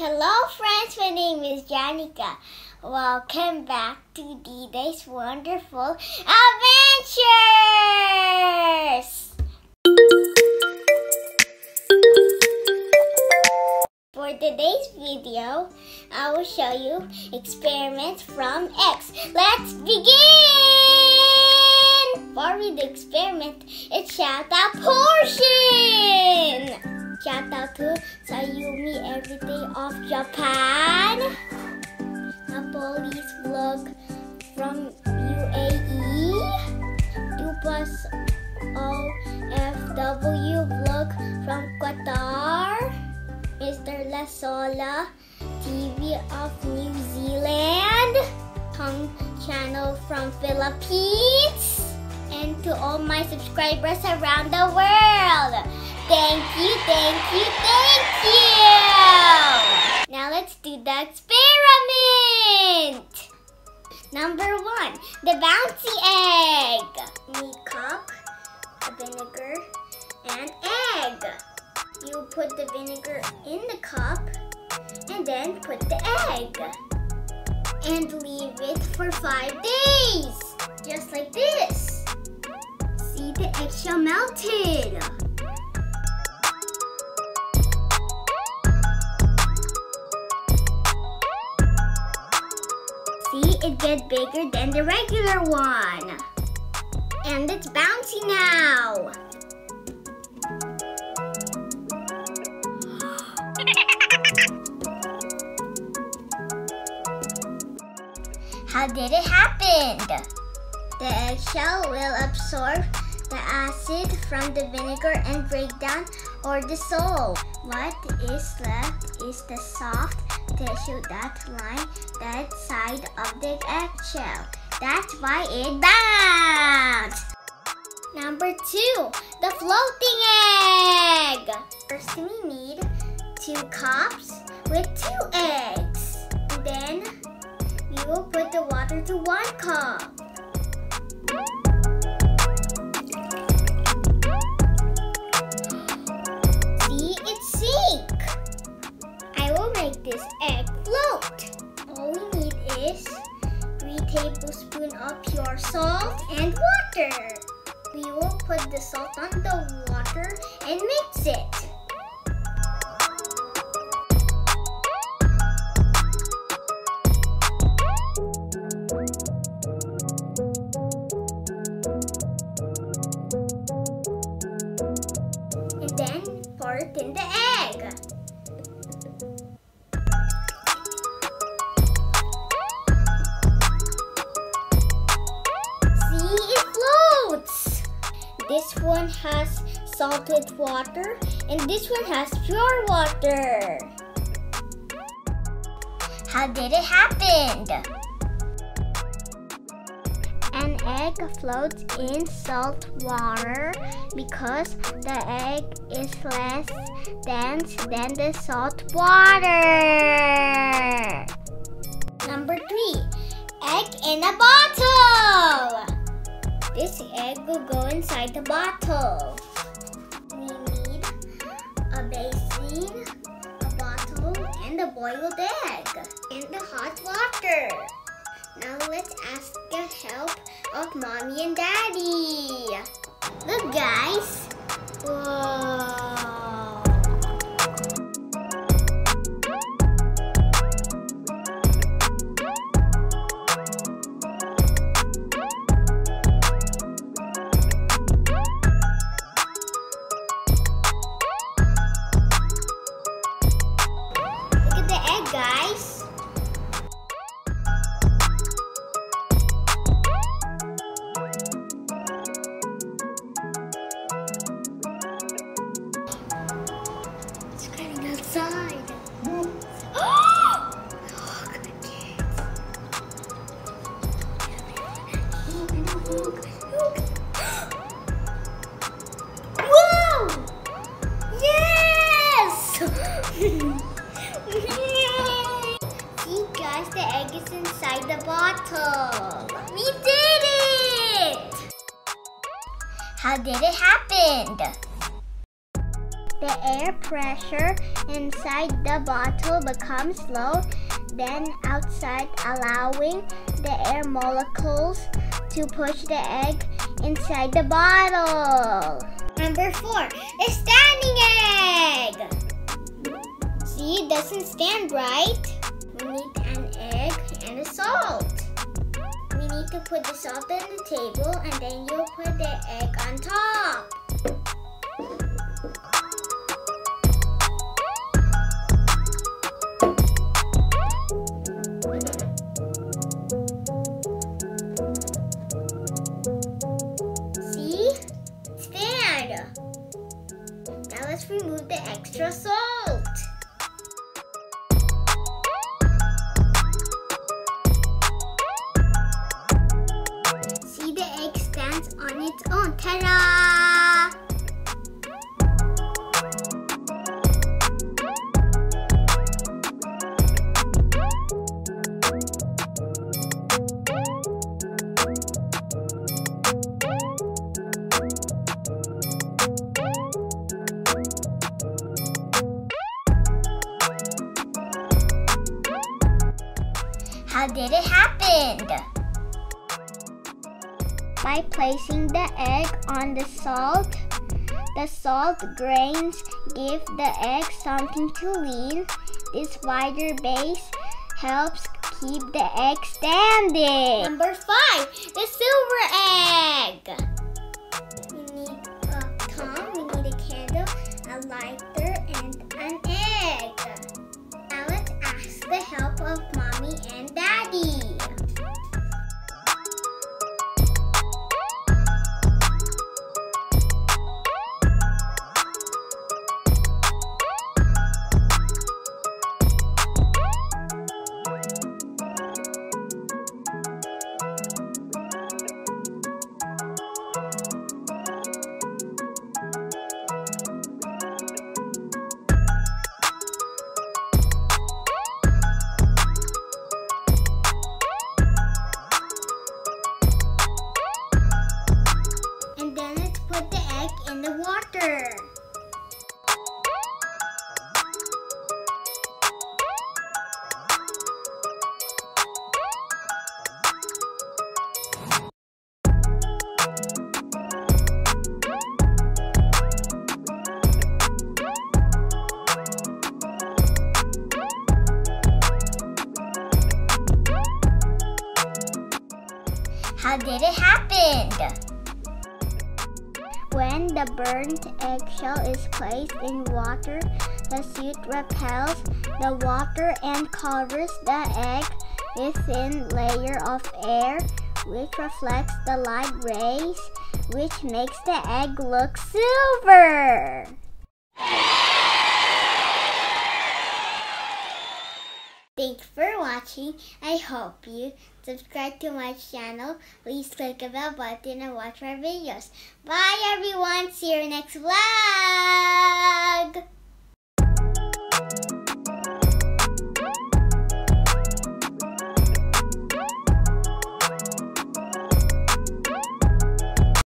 Hello, friends. My name is Janica. Welcome back to Diday's Wonderful Adventures! For today's video, I will show you experiments from X. Let's begin! For the experiment, it's shout out portion! Shout out to Sayumi Everyday of Japan. Napoli's vlog from UAE. Dupas OFW vlog from Qatar. Mr. Lasola TV of New Zealand. Tong channel from Philippines. And to all my subscribers around the world. Thank you, thank you, thank you! Now let's do the experiment! Number one, the bouncy egg. Need cup, a vinegar, and egg. You put the vinegar in the cup and then put the egg. And leave it for five days. Just like this. See the eggshell melted. Gets bigger than the regular one. And it's bouncy now. How did it happen? The eggshell will absorb the acid from the vinegar and break down or dissolve. What is left is the soft tissue that line that side of the eggshell. That's why it bounced. Number two, the floating egg. First we need two cups with two eggs. Then we will put the water to one cup. Salt and water. We will put the salt on the water and mix it. One has salted water and this one has pure water. How did it happen? An egg floats in salt water because the egg is less dense than the salt water. Egg will go inside the bottle. We need a basin, a bottle, and a boiled egg and the hot water. Now let's ask the help of mommy and daddy. Look, guys. Whoa. Whoa! Yes! Yay! See guys, the egg is inside the bottle. We did it! How did it happen? The air pressure inside the bottle becomes low, then outside, allowing the air molecules to push the egg inside the bottle. Number four, the standing egg. See, it doesn't stand right. We need an egg and a salt. We need to put the salt on the table and then you put the egg on top. Now let's remove the extra salt. How did it happen? By placing the egg on the salt, the salt grains give the egg something to lean. This wider base helps keep the egg standing. Number five, the silver egg. We need a we need a candle, a lighter, and an egg. Now let's ask the help of mommy and How did it happen? When the burnt eggshell is placed in water, the soot repels the water and covers the egg with thin layer of air which reflects the light rays which makes the egg look silver. for watching. I hope you subscribe to my channel. Please click the bell button and watch my videos. Bye everyone. See you next vlog.